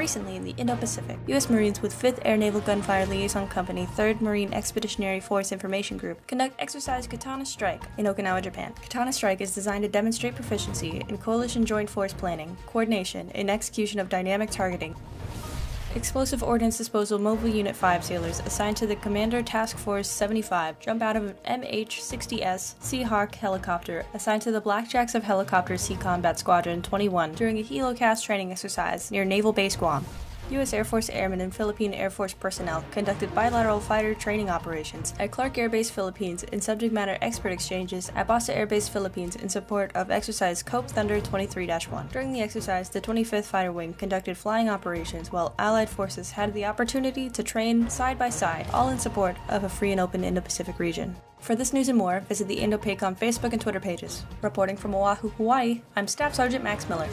Recently, in the Indo Pacific, U.S. Marines with 5th Air Naval Gunfire Liaison Company, 3rd Marine Expeditionary Force Information Group conduct exercise Katana Strike in Okinawa, Japan. Katana Strike is designed to demonstrate proficiency in coalition joint force planning, coordination, and execution of dynamic targeting, Explosive Ordnance Disposal Mobile Unit 5 sailors assigned to the Commander Task Force 75 jump out of an MH-60S Seahawk helicopter assigned to the Blackjacks of Helicopter Sea Combat Squadron 21 during a helocast training exercise near Naval Base Guam. U.S. Air Force Airmen and Philippine Air Force personnel conducted bilateral fighter training operations at Clark Air Base Philippines and subject matter expert exchanges at Basa Air Base Philippines in support of exercise Cope Thunder 23 1. During the exercise, the 25th Fighter Wing conducted flying operations while Allied forces had the opportunity to train side by side, all in support of a free and open Indo Pacific region. For this news and more, visit the IndoPACOM Facebook and Twitter pages. Reporting from Oahu, Hawaii, I'm Staff Sergeant Max Miller.